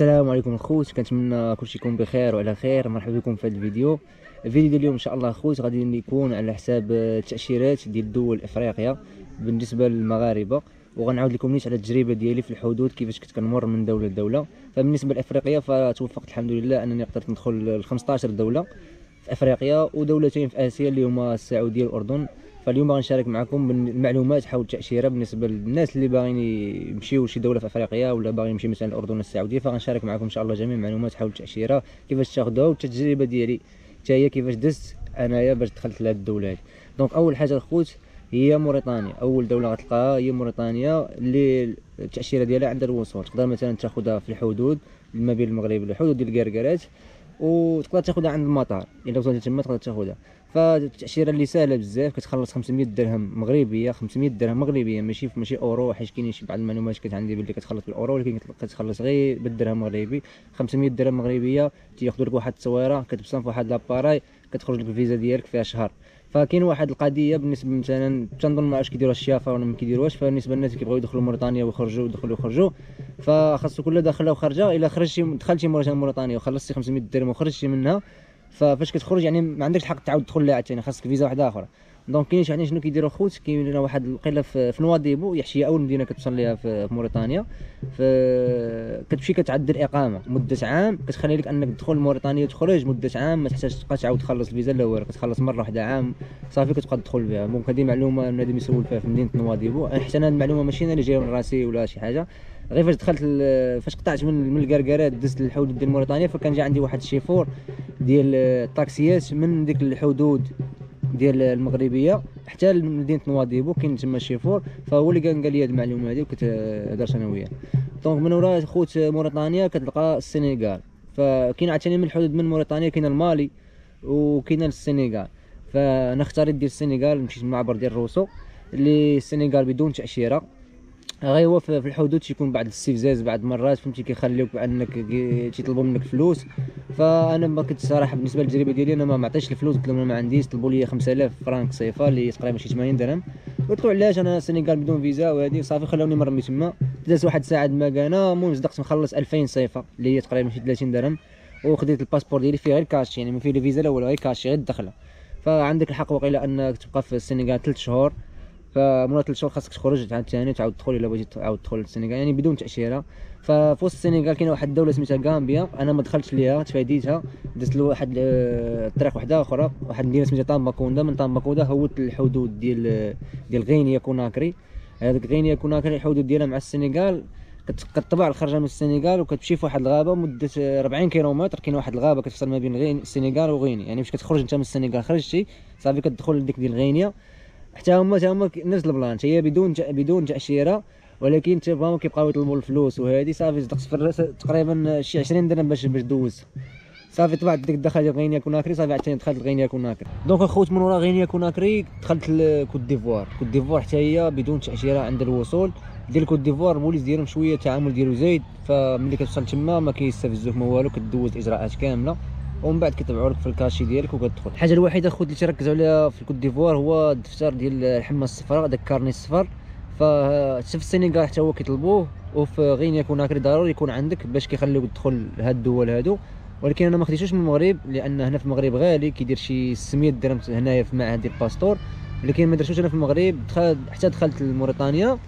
السلام عليكم الخوت كنتمنى كلشي يكون بخير وعلى خير. مرحبا بكم في هذا الفيديو. الفيديو ديال اليوم إن شاء الله خوت غادي يكون على حساب التأشيرات ديال دول افريقيا بالنسبة للمغاربة. وغنعاود لكم نيت على التجربة ديالي في الحدود كيفاش كنت كنمر من دولة لدولة. فبالنسبة لافريقيا فتوفقت الحمد لله أنني قدرت ندخل ل 15 دولة في إفريقيا ودولتين في آسيا اللي هما السعودية والأردن. فاليوم غنشارك معكم المعلومات حول التاشيره بالنسبة للناس اللي باغيين يمشيو لشي دولة في أفريقيا ولا باغي يمشي مثلا الاردن السعودية. فغنشارك معكم إن شاء الله جميع المعلومات حول التاشيره كيفاش تاخذوها والتجربة ديالي. حتى هي كيفاش دزت أنايا باش دخلت لهاد الدولة هادي donc أول حاجة الخوت هي موريتانيا أول دولة غتلقاها هي موريتانيا اللي التأشيرة ديالها عند الوصول تقدر مثلا تاخذها في الحدود ما بين المغرب والحدود ديال الكركرات وتقدر تاخذها عند المطار. إلا وصلتي تما تقدر تاخذها فالتاشيره اللي سهلة بزاف كتخلص 500 درهم مغربية 500 درهم مغربية ماشي ماشي أورو حيت كاينين شي بعض المعلومات كانت عندي باللي كتخلص بالأورو ولكن كتخلص غير بالدرهم المغربي 500 درهم مغربية تياخذوا لك واحد التصويرة كتبصم في واحد l'appareil كتخرج لك الفيزا ديالك فيها شهر. فكاين واحد القضية بالنسبة مثلا تنظن ما عرفتش كيديروها الشهر ولا ما كيديروهاش فبالنسبة للناس اللي كيبغيو يدخلوا موريتانيا ويخرجوا يدخلوا ويخرجوا. فخاصو كل داخله وخارجة إلا خرجتي دخلتي موريتانيا وخلصتي 500 درهم وخرجتي منها ففاش كتخرج يعني ما عندكش الحق تعاود تدخل لها عاوتاني خاصك فيزا واحدة آخرى. donc كاين يعني شنو كيديروا خوت كاين لنا واحد القلة في, نواديبو هي أول مدينة كتوصل ليها في, موريتانيا. كتمشي كتعدل إقامة مدة عام كتخلي لك أنك تدخل موريتانيا وتخرج مدة عام ما تحتاج تبقى تعاود تخلص الفيزا لا والو كتخلص مرة واحدة عام. صافي كتبقى تدخل بها donc هذه معلومة بنادم يسول فيها في مدينة نواديبو. حتى أنا المعلومة ماشي أنا اللي جاية من راسي ولا شي حاجة. غير فاش دخلت فاش قطعت من من الكركرات دزت للحدود ديال موريتانيا فكان جا عندي واحد الشيفور ديال الطاكسيات من ديك الحدود ديال المغربية حتى لمدينة نواديبو كاين تما شيفور فهو اللي قال لي هذه المعلومة هذه وكنت هدرت أنا وياه. donc من وراء خوت موريتانيا كتلقى السنغال. فكاين عاوتاني من الحدود من موريتانيا كاين المالي وكاين السنغال. فانا اختاريت ديال السنغال مشيت المعبر ديال الروسو اللي السنغال بدون تأشيرة. غير هو في الحدود تيكون بعض الاستفزاز بعض المرات فهمتي؟ كيخليوك بأنك تيطلبوا منك فلوس. فأنا ما كنت صراحة بالنسبة للتجربة ديالي أنا ما معطيش الفلوس. قلت لهم ما عنديش طلبوا لي 5000 franc CFA اللي تقريبا شي 80 درهم. قلت له علاش؟ أنا السنغال بدون فيزا وهذه صافي خلوني مرمي تما. دازت واحد الساعة ما كانا المهم صدقت مخلص 2000 CFA اللي هي تقريبا شي 30 درهم. وخديت ال passeport ديالي فيه غير cachet يعني ما فيه لا فيزا لا والو غير cachet غير الدخلة. فعندك الحق وقيله أنك تبقى في السنغال 3 شهور. فمرات ثلاث شهور خاصك تخرج عاوتاني تعاود تدخل إلا بغيتي تعاود تدخل للسنغال يعني بدون تأشيرة. ففي وسط السنغال كاينة واحد الدولة سميتها غامبيا أنا ما دخلتش ليها تفاديتها. دزت واحد الطريق وحدة أخرى. واحد المدينة سميتها طامباكوندا. من طامباكوندا هوت الحدود ديال ديال غينيا كوناكري. هذيك غينيا كوناكري الحدود ديالها مع السنغال. كتطبع الخرجة من السنغال وكتمشي في واحد الغابة مدة 40 كيلومتر. كاين واحد الغابة كتفصل ما بين السنغال وغينيا. يعني فاش كتخرج أنت من السنغال خرجتي صافي كتدخل لديك ديال غينيا. حتى هما حتى هما نفس ال plan. هي بدون بدون تاشيره ولكن تبغاو كيبقاو يطلبوا الفلوس وهذه صافي صدقت تقريبا شي 20 درهم باش باش دوز. صافي طبعت ديك الدخله ديال غينيا كوناكري. صافي عاوتاني دخلت لغينيا كوناكري. donc أخوت من ورا غينيا كوناكري دخلت لكوت ديفوار. كوت ديفوار حتى هي بدون تاشيره عند الوصول. ديال كوت ديفوار البوليس ديالهم شوية التعامل ديالو زايد. فملي كتوصل تما ما كيستفزوك ما والو كدوز الاجراءات كاملة. ومن بعد كيطبعوا لك في ال cachet ديالك وكتدخل. الحاجة الوحيدة خوت اللي تركزوا عليها في الكوت ديفوار هو الدفتر ديال الحمى الصفراء داك ال carnet الصفر. فحتى في السنغال حتى هو كيطلبوه وفي غينيا كوناكري ضروري يكون عندك باش كيخليوك تدخل لهاد الدول هادو. ولكن أنا ما خديتوش من المغرب لأن هنا في المغرب غالي كيدير شي 600 درهم هنايا في معهد ديال الباسطور. ولكن ما درتوش أنا في المغرب دخل حتى دخلت لموريتانيا.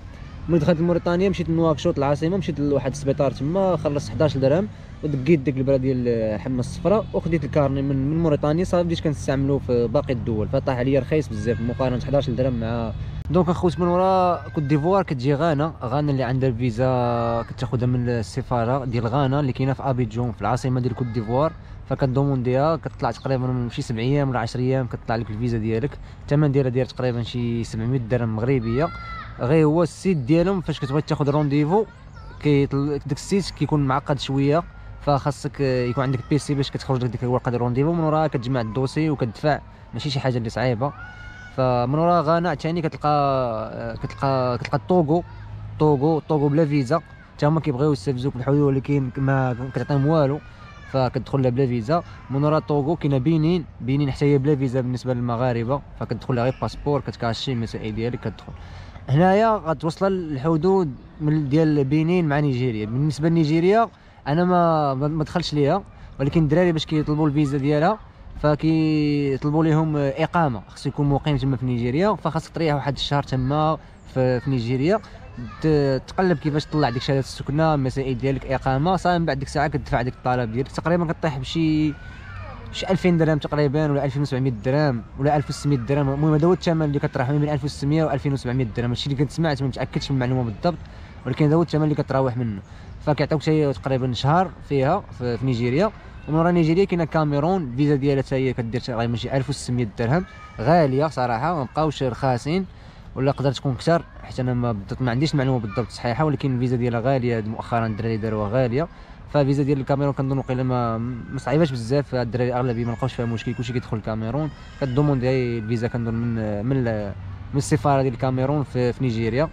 ملي دخلت لموريتانيا مشيت لنواكشوط العاصمة مشيت لواحد السبيطار تما خلصت 11 درهم ودقيت ديك البرا ديال الحمى الصفراء وخديت ال carnet من من موريتانيا. صافي بديت كنستعملو في باقي الدول. فطاح عليا رخيص بزاف مقارنة 11 درهم مع donc اخوت من ورا كوت ديفوار كتجي غانا. غانا اللي عندها الفيزا كتاخذها من السفارة ديال غانا اللي كاينة في أبيجون في العاصمة ديال كوت ديفوار. فكدومونديها كتطلع تقريبا شي 7 أيام ولا 10 أيام كتطلع لك الفيزا ديالك. الثمن ديالها داير تقريبا شي 700 درهم مغربية. غير هو ال site ديالهم فاش كتبغي تاخذ rendez-vous كي داك ال site كيكون معقد شوية. فخاصك يكون عندك PC باش كتخرج لك ديك الورقة ديال rendez-vous من وراها كتجمع ال dossier وكتدفع. ماشي شي حاجة اللي صعيبة. فمن وراها غانا ثاني كتلقى كتلقى كتلقى طوغو طوغو طوغو بلا فيزا. حتى هما كيبغيو يستفزوك بالحدود ولكن ما كتعطيهم والو. فكتدخل لها بلا فيزا. من ورا طوغو كاينة بينين. بينين حتى هي بلا فيزا بالنسبة للمغاربة. فكتدخل لها غير passeport كتكاشي المسائل ديالك كتدخل. هنايا غتوصل الحدود من ديال بنين مع نيجيريا. بالنسبة لنيجيريا أنا ما ما دخلتش ليها ولكن الدراري باش كيطلبوا الفيزا ديالها فكيطلبوا لهم إقامة. خصو يكون مقيم تما في نيجيريا فخاصك تريح واحد الشهر تما في, نيجيريا. تقلب كيفاش تطلع ديك شهادة السكنة المسائل ديالك إقامة. صافي من بعد ديك الساعة كتدفع ديك الطلب ديالك. تقريبا كطيح بشي شي 2000 درهم تقريبا ولا 2700 درهم ولا 1600 درهم. المهم هذا هو الثمن اللي كتراوح بين 1600 و 2700 درهم. هادشي اللي كنت سمعت ما متاكدش من المعلومه بالضبط ولكن هذا هو الثمن اللي كتراوح منه. فكيعطيوك تقريبا شهر فيها في, نيجيريا. ومن ورا نيجيريا كاينة كاميرون الفيزا ديالها حتى هي كدير تقريبا شي 1600 درهم. غالية صراحة ما بقاوش رخاصين. ولا قدرت تكون أكثر حيت أنا ما بالضبط ما عنديش المعلومة بالضبط صحيحة ولكن الفيزا ديالها غالية. مؤخرا الدراري داروها غالية. فالفيزا ديال الكاميرون كنظن وقيلا ما ما صعيباش بزاف. الدراري أغلبية ما لقاوش فيها مشكل. كلشي كيدخل الكاميرون. كدوموندي الفيزا كنظن من من من السفارة ديال الكاميرون في, في نيجيريا.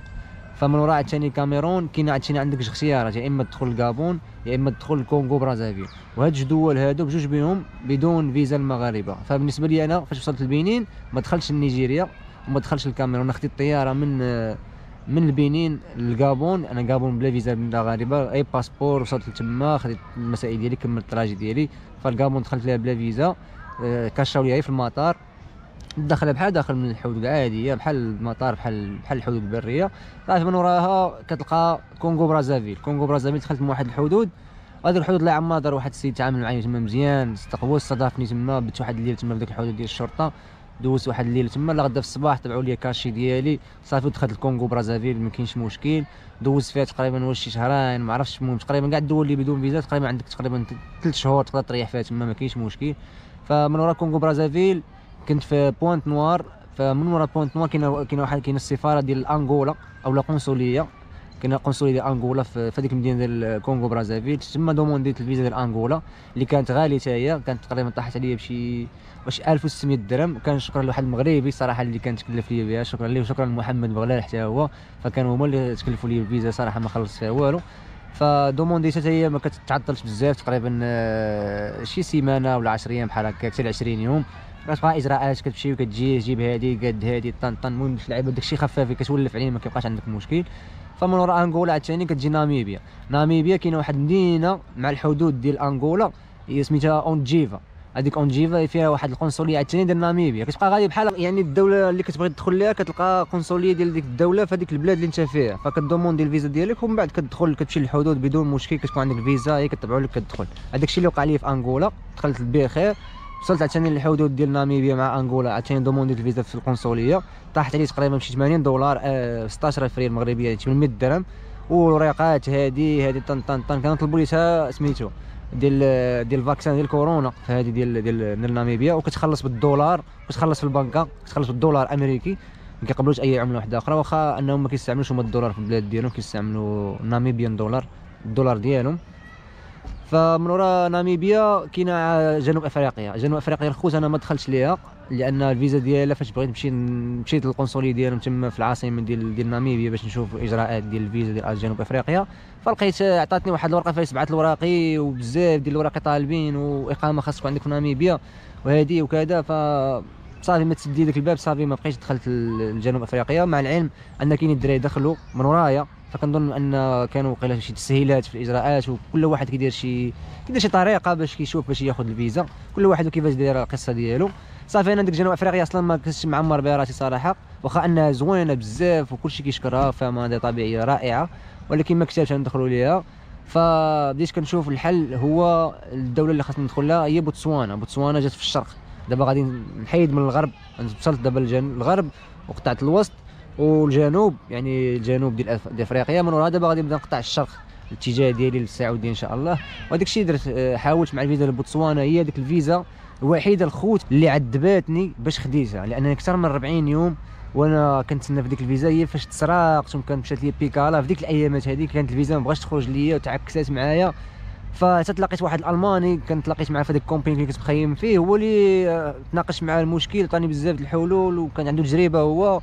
فمن وراء عاوتاني الكاميرون كاين عاوتاني عندك اختيارات يا إما تدخل الكابون يا إما تدخل الكونغو برازافيل. وهاد جوج دول هادو بجوج بهم بدون فيزا المغاربة. فبالنسبة لي أنا فاش وصلت لبنين ما دخلتش لنيجيريا وما دخلش الكاميرون خديت الطياره من من البنين للكابون أنا كابون بلا فيزا المغاربه أي passeport وصلت لتما خديت المسائل ديالي كملت ال trajet ديالي. فالكابون دخلت لها بلا فيزا. آه، كاشاو لي في المطار. داخله بحال داخل من الحدود العاديه بحال المطار بحال بحال الحدود البرية. طلعت من وراها كتلقى كونغو برازافيل. كونغو برازافيل دخلت من واحد الحدود هذيك الحدود اللي عمار دار واحد السيد تعامل معايا تما مزيان استقبل استضافني تما بت واحد الليل تما في ديك الحدود ديال الشرطة. دوزت واحد الليل تما لغدا في الصباح طبعوا لي cachet ديالي. صافي دخلت الكونغو برازافيل ما كاينش مشكل. دوزت فيها تقريبا واش شي شهرين ما عرفتش. المهم تقريبا كاع الدول اللي بدون فيزا تقريبا عندك تقريبا ثلاث شهور تقدر تريح فيها تما ما كاينش مشكل. فمن ورا كونغو برازافيل كنت في بوينت نوار فمن ورا بوينت نوار كاينة كاينة واحد كاينة السفارة ديال أنغولا أو القنصليه كاينة قنصلية ديال أنغولا في هذيك المدينة ديال الكونغو برازافيل. تما دومونديت الفيزا ديال أنغولا اللي كانت غالية هي كانت تقريبا طاحت عليا بشي واش 1600 درهم. كان شكرا لواحد المغربي صراحة اللي كان تكلف لي بها شكرا ليه وشكرا لمحمد بغلال حتى هو. فكانوا هما اللي تكلفوا لي الفيزا صراحة ما خلصت فيها والو. فدوموندي حتى هي ما كتعطلش بزاف تقريبا شي سيمانة ولا 10 أيام بحال هكا حتى 20 يوم. كتبقى إجراءات كتمشي وكتجي جيب هادي قد هادي طن طن المهم اللعيبه داكشي خفافي كتولف عليه ما كيبقاش عندك مشكل. فمن وراء أنغولا عاوتاني كتجي ناميبيا. ناميبيا كاينة واحد المدينة مع الحدود ديال أنغولا هي سميتها أونجيفا. هذيك أونجيفا فيها واحد القنصلية عاوتاني ديال ناميبيا. كتبقى غادي بحال يعني الدولة اللي كتبغي تدخل ليها كتلقى قنصلية ديال ديك الدولة في هذيك البلاد اللي انت فيها. فكدوموندي الفيزا ديالك ومن بعد كتدخل كتمشي للحدود بدون مشكل كتكون عندك الفيزا هي كتبعوا لك كتدخل. هذاك الشيء اللي وقع لي في أنغولا. دخلت بخير وصلت عاوتاني للحدود ديال ناميبيا مع أنغولا عاوتاني دومونديت الفيزا في القنصلية. طاحت علي تقريبا شي 80 دولار آه 16 ألف ريال مغربية 800 درهم. والوريقات هادي هادي طن طن طن كيطلبوا لي سميتو ديال ديال ال vaccin ديال كورونا. هذه ديال ديال ناميبيا. وكتخلص بالدولار كتخلص في البنكة كتخلص بالدولار أمريكي. ما كيقبلوش أي عملة واحدة أخرى واخا أنهم ما كيستعملوش هما الدولار في البلاد ديالهم كيستعملوا Namibian dollar الدولار ديالهم. فمن ورا ناميبيا كاينة جنوب أفريقيا. جنوب أفريقيا الخوت أنا ما دخلتش ليها لأن الفيزا ديالها فاش بغيت نمشي مشيت للقنصليه ديالهم تما في العاصمة ديال ديال ناميبيا باش نشوف إجراءات ديال الفيزا ديال جنوب أفريقيا. فلقيت عطاتني واحد الورقة فيها سبعة الوراقي وبزاف ديال الوراقي طالبين وإقامة خاصك عندك في ناميبيا وهذه وكذا. ف صافي ما تسدي داك الباب صافي ما بقيتش دخلت لجنوب افريقيا مع العلم إن كاين الدراري دخلوا من ورايا فكنظن أن كانوا وقيلا شي تسهيلات في الإجراءات وكل واحد كيدير شي كيدير شي طريقة باش كيشوف باش ياخذ الفيزا. كل واحد وكيفاش داير القصة ديالو. صافي أنا ديك جنوب افريقيا أصلا ما كنتش معمر بها راسي صراحة. واخا أنها زوينة بزاف وكلشي كيشكرها فيها مناظر طبيعية رائعة ولكن ما كتبش ندخلوا ليها. فبديت كنشوف الحل هو الدولة اللي خاصني ندخل لها هي بوتسوانا. بوتسوانا جات في الشرق. دابا غادي نحيد من الغرب وصلت دابا للغرب وقطعت الوسط والجنوب يعني الجنوب ديال أفريقيا. من وراها دابا غادي نبدا نقطع الشرق الاتجاه ديالي للسعوديه إن شاء الله. وهذاك الشيء درت آه، حاولت مع الفيزا لبوتسوانا هي ديك الفيزا الوحيدة الخوت اللي عذباتني باش خديتها لأن أكثر من 40 يوم وأنا كنتسنى في ديك الفيزا. هي فاش تسرقت وكان مشات لي بيكالا في ديك الأيامات هذيك كانت الفيزا ما بغاش تخرج ليا وتعكسات معايا. فتلاقيت واحد الألماني كنت تلاقيت معاه في هذاك ال camping اللي كنت مخيم فيه هو اللي آه، تناقش معاه المشكل عطاني بزاف الحلول وكان عنده تجربة هو.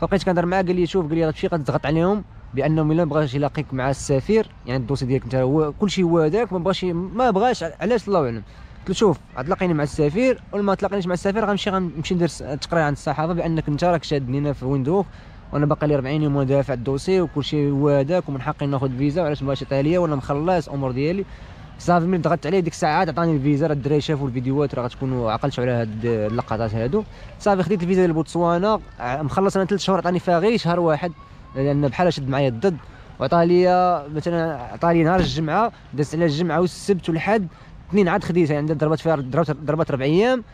فبقيت كنهضر معاه قال لي شوف قال لي هادشي غتضغط عليهم بأنهم إلا بغاش يلاقيك مع السفير يعني الدوسي ديالك انت هو كلشي هو هذاك ما بغاش ما بغاش علاش الله اعلم قلت له شوف غتلاقيني مع السفير ولا ما تلاقينيش مع السفير غنمشي غنمشي ندير تقرير عند الصحافة بأنك انت راك شادني هنا في ويندوك وأنا باقي لي 40 يوم دافع الدوسي وكل شيء هو هذاك ومن حقي ناخذ فيزا وعلاش ما عطيها ليا وأنا مخلص امور ديالي. صافي ملي ضغطت عليه ديك الساعة عاد عطاني الفيزا راه الدراري شافوا الفيديوهات راه غتكونوا عقلتوا على هاد اللقطات هادو. صافي خديت الفيزا ديال بوتسوانا مخلص أنا ثلاث شهور عطاني فيها غير شهر واحد لأن بحال شد معايا الضد. وعطا لي مثلا عطا لي نهار الجمعة دازت على الجمعة والسبت والحد اثنين عاد خديتها يعني ضربت فيها ضربت ربع أيام.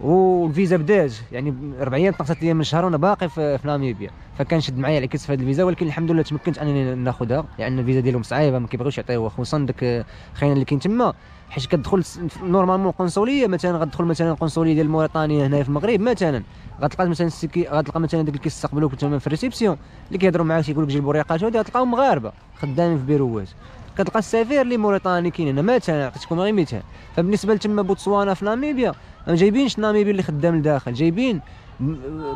والفيزا بدات يعني أربع أيام نقصت لي من شهر وأنا باقي في, ناميبيا. فكان شد معايا العكس في هذه الفيزا ولكن الحمد لله تمكنت أنني ناخذها لأن الفيزا ديالهم صعيبة ما كيبغيوش يعطيوها. خصوصا داك خينا اللي كاين تما حيت كتدخل normalement القنصلية مثلا غتدخل مثلا القنصلية ديال موريتانيا هنايا في المغرب مثلا غتلقى مثلا السكي غتلقى مثلا داك اللي كيستقبلوك تما في ال réception اللي كيهضروا معاك تيقول لك جيب الوريقات وهادي غتلقاهم مغاربة خدامين في بيروات. كتلقى السفير اللي موريتاني كاين هنا مثلا عطيتكم غير مثال فبالنسبة لتما بوتسوانا في ناميبيا ما جايبينش ناميبي اللي خدام لداخل جايبين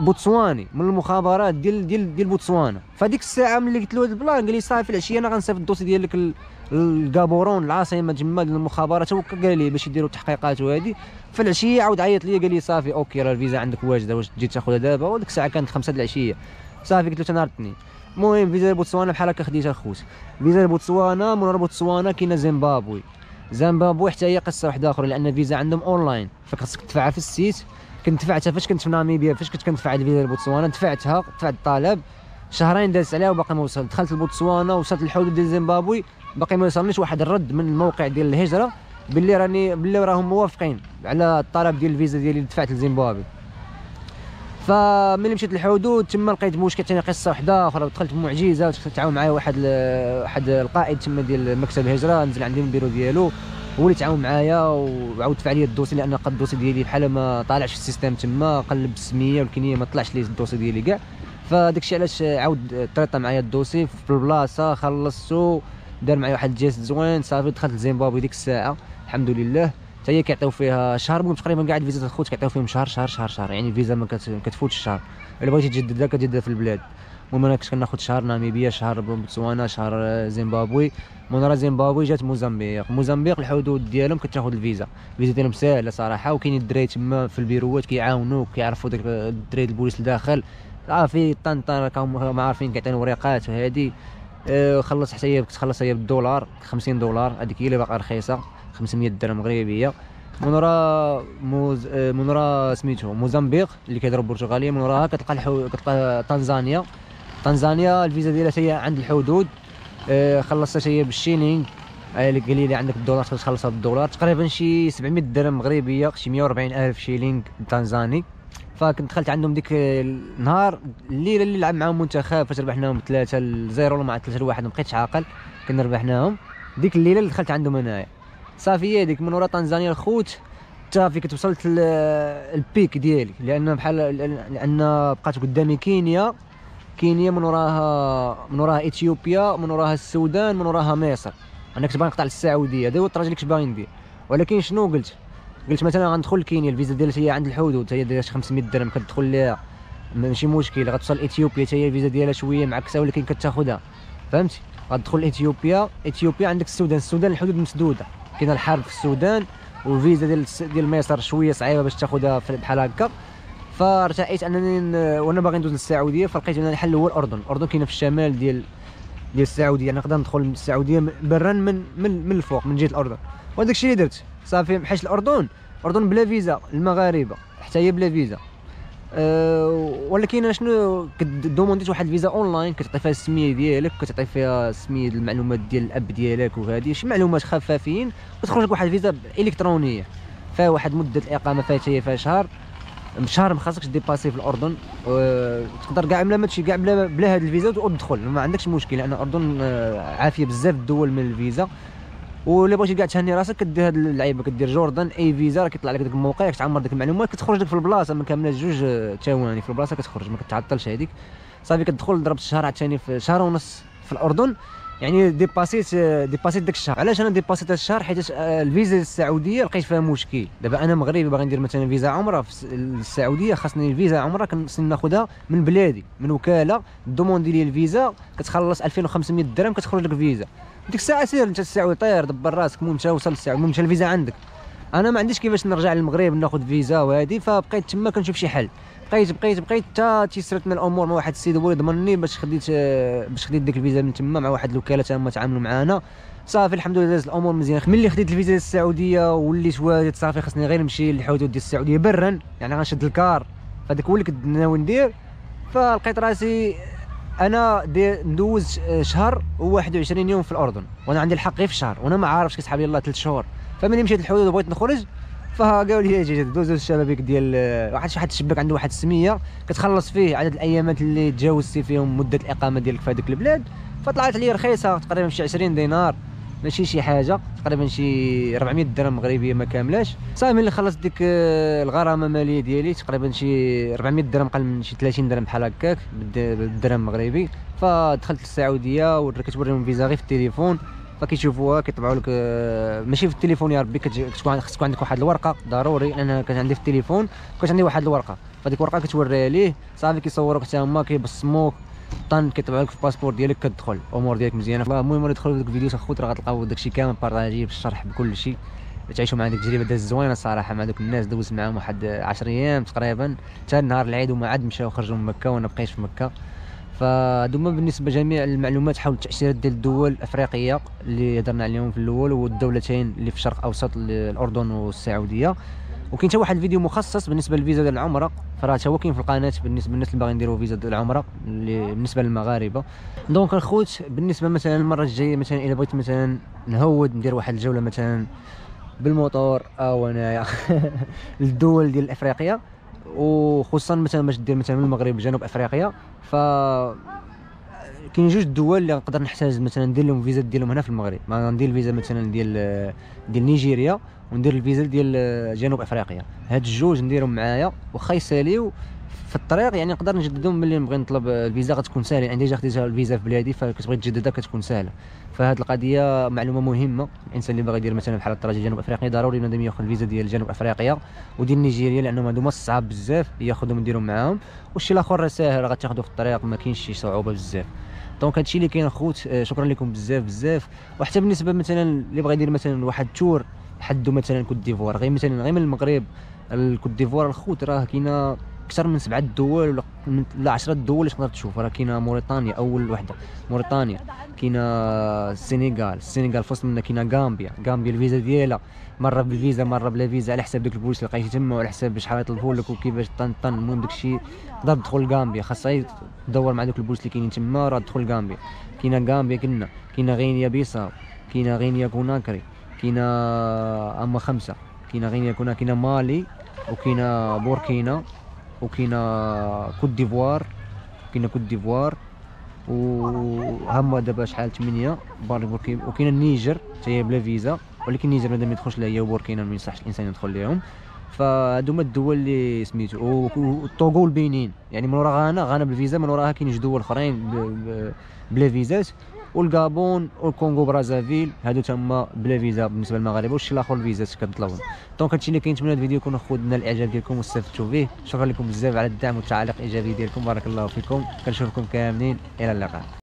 بوتسواني من المخابرات ديال ديال ديال بوتسوانا. فديك الساعة ملي قلت له هذا ال plan قال لي صافي العشية أنا غنصيفط ال dossier ديالك الكابورون العاصمة تما المخابرات. هو قال لي باش يديروا التحقيقات وهذه فالعشية عاود عيط لي قال لي صافي OK راه الفيزا عندك واجدة واش تجي تاخذها دابا؟ وديك الساعة كانت 5 العشية. صافي قلت له نهار الاثنين المهم فيزا بوتسوانا بحال هكا خديتها الخوت. فيزا بوتسوانا من بوتسوانا كاينة زيمبابوي. زيمبابوي حتى هي قصة واحدة أخرى لأن الفيزا عندهم أونلاين. فخصك تدفعها في ال site. كنت دفعتها فاش كنت في ناميبيا فاش كنت كندفع الفيزا لبوتسوانا دفعتها دفعت الطلب. شهرين دازت عليها وباقي ما وصلت. دخلت لبوتسوانا وصلت الحدود ديال زيمبابوي باقي ما وصلنيش واحد الرد من الموقع ديال الهجرة. باللي راني باللي راهم موافقين على الطلب ديال الفيزا ديالي اللي دفعت لزيمبابوي. فملي مشيت للحدود تما لقيت مشكل ثاني قصة وحدة أخرى ودخلت بمعجزه تعاون معايا واحد واحد القائد تما ديال مكتب الهجره نزل عندي من البيرو ديالو هو اللي تعاون معايا وعاود دفع لي ال dossier لأن قد ال dossier ديالي بحال ما طالعش في ال système تما قلب السميه والكنيه ما طلعش لي ال dossier ديالي كاع. فداك الشيء علاش عاود traita معايا ال dossier في البلاصة خلصتو دار معايا واحد ال geste زوين صافي دخلت لزيمبابوي ديك الساعة الحمد لله. حتى هي كيعطيو فيها شهر المهم تقريبا كاع الفيزا الخوت كيعطيو فيهم شهر شهر شهر شهر. يعني الفيزا ما كتفوتش الشهر إلا بغيتي تجددها كتجددها في البلاد. المهم أنا كنت كناخذ شهر ناميبيا شهر بوتسوانا شهر زيمبابوي. من ورا زيمبابوي جات موزمبيق. موزمبيق الحدود ديالهم كتاخذ الفيزا. الفيزا ديالهم ساهلة صراحة وكاينين الدراري تما في البيروات كيعاونوك كيعرفوا داك الدراري البوليس لداخل. آه في طنطا راكم ما عارفين كيعطينا وريقات وهادي. آه خلص حتى هي كتخلص هي بالدولار 50 دولار. هذيك هي اللي باقا رخيصة. 500 درهم مغربيه من ورا موز آه، من ورا سميتو موزمبيق اللي كيهضروا برتغاليه من وراها كتلقى الحو... كتلقى تنزانيا تنزانيا الفيزا ديالها هي عند الحدود. آه خلصتها هي بالشيلينغ. آه، قال لي عندك الدولار تخلصها بالدولار. تقريبا شي 700 درهم مغربيه شي 140 ألف شيلينغ تنزاني فكنت دخلت عندهم ديك النهار الليلة اللي لعب معاهم منتخب فاش ربحناهم 3 ل ولا مع 3 لواحد ما بقيتش عاقل. كنا ربحناهم ديك الليلة اللي دخلت عندهم أنايا. صافي هي ديك من ورا تنزانيا الخوت صافي كنت وصلت البيك ديالي. لأن بحال لأن بقات قدامي كينيا. كينيا من وراها من وراها إثيوبيا من وراها السودان من وراها مصر. أنا كنت باغي نقطع للسعودية هذا هو الطراج اللي كنت باغي ندير. ولكن شنو قلت؟ قلت مثلا غندخل كينيا الفيزا ديالها هي عند الحدود هي دايره 500 درهم كتدخل ليها. ماشي مشكل غتوصل إثيوبيا حتى هي الفيزا ديالها شوية معكسة ولكن كتاخذها فهمتي؟ غتدخل إثيوبيا. إثيوبيا عندك السودان السودان الحدود مسدودة. كاينة الحرب في السودان والفيزا ديال ديال مصر شوية صعيبة باش تاخذها بحال هكا. فارتأيت أنني وأنا باغي ندوز للسعودية فلقيت ان الحل هو الأردن. الأردن كاينة في الشمال ديال ديال السعودية. يعني نقدر ندخل للسعوديه برا من من من الفوق من جهة الأردن. وهذاك الشيء اللي درت. صافي حيت الاردن الأردن بلا فيزا المغاربة. حتى هي بلا فيزا. أه ولكن شنو دومونديت واحد الفيزا أونلاين كتعطي فيها السميه ديالك كتعطي فيها سميه المعلومات ديال الأب ديالك وهذه شي معلومات خفافين وتخرج لك واحد الفيزا إلكترونية. فيها واحد مدة الإقامة فيها هي فيها شهر شهر ما خاصكش dépasser في الأردن. أه تقدر كاع بلا ما تمشي كاع بلا بلا هذه الفيزا وتدخل ما عندكش مشكل لأن الأردن أه معفية بزاف الدول من الفيزا. ولا بغيتي كاع تهني راسك كدير هاد اللعيبة كدير Jordan e-visa راه كيطلع لك داك الموقع كتعمر ديك المعلومات كتخرج لك في البلاصة ما كاملة جوج ثواني في البلاصة كتخرج ما كتعطلش هذيك صافي كتدخل ضربت الشهر عاوتاني في شهر ونص في الأردن يعني ديباسيت ديباسيت داك الشهر. علاش أنا ديباسيت الشهر؟ حيت الفيزا السعودية لقيت فيها مشكل. دابا أنا مغربي باغي ندير مثلا فيزا عمرة في السعودية خاصني الفيزا عمرة كنخصني ناخذها من بلادي من وكالة demander لي الفيزا كتخلص 2500 درهم كتخرج لك فيزا. ديك الساعة سير انت السعوديه طير دبر راسك المهم مشى وصل السعوديه المهم الفيزا عندك. أنا ما عنديش كيفاش نرجع للمغرب ناخذ فيزا وهذه فبقيت تما كنشوف شي حل. بقيت بقيت بقيت حتى تيسرت لنا الأمور مع واحد السيد هو اللي ضمني باش خديت باش خديت ديك الفيزا من تما مع واحد الوكالة تما تعاملوا معانا. صافي الحمد لله دازت الأمور مزيان ملي خديت الفيزا السعودية وليت واجد صافي خصني غير نمشي للحدود ديال السعودية برا يعني غنشد الكار. فهذاك هو اللي كنت ناوي ندير. فلقيت راسي أنا ندوز شهر و21 يوم في الأردن وأنا عندي الحق غير في الشهر وأنا ما عارفش كيسحب لي الله ثلاث شهور. فملي مشيت للحدود وبغيت نخرج فقالوا لي أجي دوز الشبابيك ديال واحد واحد الشباك عنده واحد السمية كتخلص فيه عدد الأيامات اللي تجاوزتي فيهم مدة الإقامة ديالك في هذيك البلاد. فطلعت لي رخيصة تقريبا شي 20 دينار. ماشي شي حاجة تقريبا شي 400 درهم مغربية ما كاملاش صافي ملي خلصت ديك آه، الغرامة الماليه ديالي تقريبا شي 400 درهم قل من شي 30 درهم بحال هكاك بالدرهم المغربي فدخلت للسعودية كتوريهم فيزا غير في التليفون. فكيشوفوها كيطبعوا لك آه، ماشي في التليفون يا ربي كتكون خصك عندك واحد الورقة ضروري لأن كانت عندي في التليفون كانت عندي واحد الورقة. فديك الورقة كتوريها ليه. صافي كيصوروك حتى هما كيبصموك. طن كيطبعوا لك في ال passeport ديالك كتدخل الأمور ديالك مزيانة. المهم ملي تدخلوا ديك الفيديو اخوت راه غتلقاو داكشي كامل partagé بالشرح بكل شيء تعيشوا مع ديك التجربة داز زوينه الصراحه مع دوك الناس دوزت معاهم واحد 10 أيام تقريبا. حتى نهار العيد وما عاد مشاو خرجوا من مكة وأنا بقيت في مكة. فهذوما بالنسبة لجميع المعلومات حول التأشيرات ديال الدول الأفريقية اللي هضرنا عليهم في الأول والدولتين اللي في الشرق الأوسط الأردن والسعودية. وكاين حتى واحد الفيديو مخصص بالنسبة للفيزا ديال العمرة. فراه هو كاين في القناة بالنسبة للناس اللي باغيين يديروا فيزا ديال العمرة اللي بالنسبة للمغاربة. دونك الخوت بالنسبة مثلا المرة الجاية مثلا إلا بغيت مثلا نهود ندير واحد الجولة مثلا بالموتور أو انايا للدول ديال أفريقيا. وخصوصا مثلا باش دير مثلا من المغرب جنوب أفريقيا. ف كاين جوج دول اللي نقدر نحتاج مثلا ندير لهم فيزا ديالهم هنا في المغرب. ما ندير الفيزا مثلا ديال ديال نيجيريا. وندير الفيزا ديال جنوب افريقيا. هاد الجوج نديرهم معايا واخا يساليو في الطريق يعني نقدر نجددهم ملي نبغي نطلب الفيزا غتكون سهله عندي déjà خديت الفيزا في بلادي فكتبغي تجددها كتكون سهله فهاد القضية معلومة مهمة. الإنسان اللي باغي يدير مثلا بحال ال trajet جنوب افريقيا ضروري بنادم ياخذ الفيزا ديال جنوب افريقيا وديال نيجيريا لأنهم هادو صعاب بزاف ياخذهم يديرهم معاهم. والشيء الآخر راه ساهل غتاخذوا في الطريق ما كاينش شي صعوبة بزاف. donc هادشي اللي كاين اخوت آه، شكرا لكم بزاف بزاف. وحتى بالنسبة مثلا اللي بغى يدير مثلا واحد tour حدو مثلا كوت ديفوار غير مثلا غير من المغرب الكوت ديفوار الخوت راه كاينة أكثر من سبعة دول ولا لا 10 دول اللي تقدر تشوف راه كاينة موريتانيا أول وحدة موريتانيا كاينة السنغال السنغال في منها كاينة غامبيا غامبيا الفيزا ديالها مرة بالفيزا مرة بلا فيزا على حساب داك البوليس اللي لقيتي تما وعلى حساب شحال يطلبوا لك وكيفاش طن طن المهم داكشي تقدر تدخل غامبيا خاصها تدور مع دوك البوليس اللي كاينين تما راه تدخل غامبيا. كاينة غامبيا كنا كاينة غينيا بيساو كاينة غينيا كوناكري. كاينة أما خمسة. كاينة غينيا كونا كاينة مالي وكاينه بوركينا وكاينه كوت ديفوار كاينة كوت ديفوار وهما دابا شحال 8 باري بوركينا وكاينه النيجر حتى هي بلا فيزا ولكن النيجر مادام ما يدخلش لها هي وبوركينا ما يصحش الإنسان يدخل لهم فهادو هما الدول اللي سميتو والطوغو والبنين. يعني من ورا غانا غانا بالفيزا من وراها كاين جوج دول اخرين بلا فيزات. والغابون والكونغو برازافيل هادو تما بلا فيزا بالنسبة للمغاربه والشي الآخر الفيزات كتطلبهم دونك هادشي اللي كاين نتمنى الفيديو يكون خذنا الاعجاب ديالكم واستفدتوا به شكرا لكم بزاف على الدعم والتعاليق الايجابي ديالكم بارك الله فيكم كنشوفكم كاملين إلى اللقاء